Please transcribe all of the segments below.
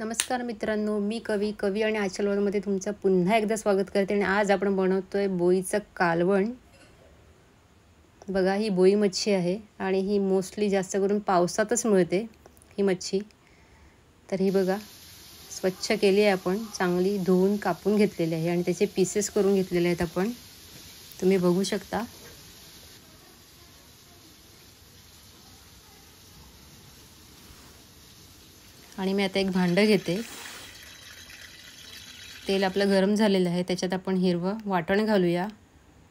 नमस्कार मित्रांनो मी कवी कवी आणि आचलवरमध्ये तुमचं पुन्हा एकदा स्वागत करते आणि आज आपण बनवतो आहे बोईचं कालवण. बघा ही बोई मच्छी आहे आणि ही मोस्टली जास्त करून पावसातच मिळते ही मच्छी. तर ही बघा स्वच्छ केली आहे आपण चांगली धुवून कापून घेतलेली आहे आणि त्याचे पीसेस करून घेतलेले आहेत आपण. तुम्ही बघू शकता. आणि मी आता एक भांडं घेते. तेल आपलं गरम झालेलं आहे त्याच्यात आपण हिरवं वाटण घालूया.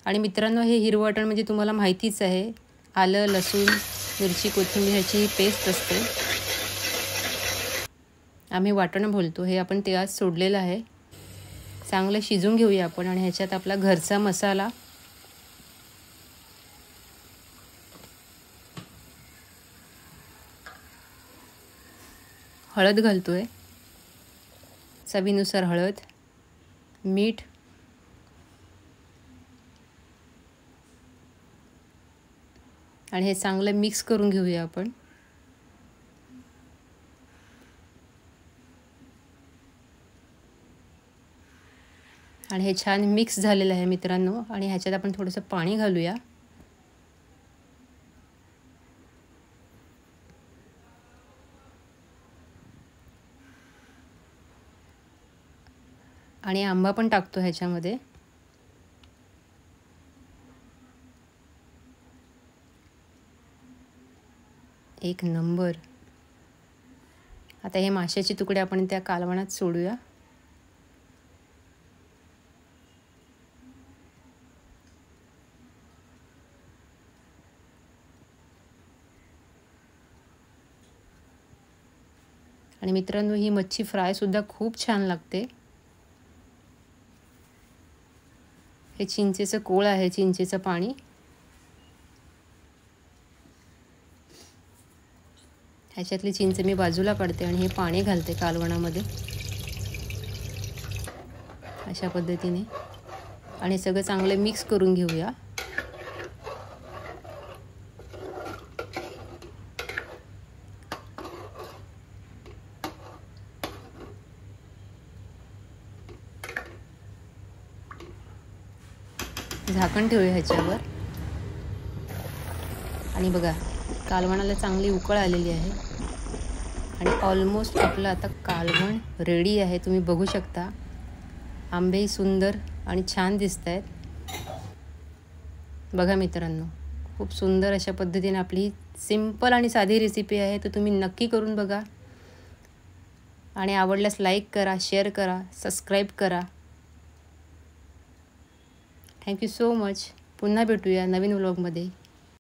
आणि मित्रांनो हे हिरवं वाटण म्हणजे तुम्हाला माहितीच आहे आलं लसूण मिरची कोथिंबीर ह्याची पेस्ट असते. आम्ही वाटण बोलतो हे आपण ते आज सोडलेलं आहे. चांगलं शिजून घेऊया आपण आणि ह्याच्यात आपला घरचा मसाला हळद घालतो आहे चवीनुसार हळद मीठ आणि हे चांगलं मिक्स करून घेऊया आपण. आणि हे छान मिक्स झालेलं आहे मित्रांनो. आणि ह्याच्यात आपण थोडंसं पाणी घालूया. आणि आंबा पण टाकतो ह्याच्यामध्ये. एक नंबर. आता हे माशाचे तुकडे आपण त्या कालवणात सोडूया. आणि मित्रांनो ही मच्छी फ्रायसुद्धा खूप छान लागते. हे चिंचेचं कोळ आहे चिंचेचं पाणी. ह्याच्यातली चिंच मी बाजूला काढते आणि हे पाणी घालते कालवणामध्ये. अशा पद्धतीने. आणि सगळं चांगलं मिक्स करून घेऊया. झाकण ठेवूया ह्याच्यावर. आणि बघा कालवणाला चांगली उकळ आलेली आहे. आणि ऑलमोस्ट आपलं आता कालवण रेडी आहे. तुम्ही बघू शकता. आंबेही सुंदर आणि छान दिसत आहेत बघा मित्रांनो खूप सुंदर अशा पद्धतीने आपली सिंपल आणि साधी रेसिपी आहे. तर तुम्ही नक्की करून बघा. आणि आवडल्यास लाईक करा शेअर करा सबस्क्राईब करा. थँक्यू सो मच पुन्हा भेटूया नवीन व्लॉगमध्ये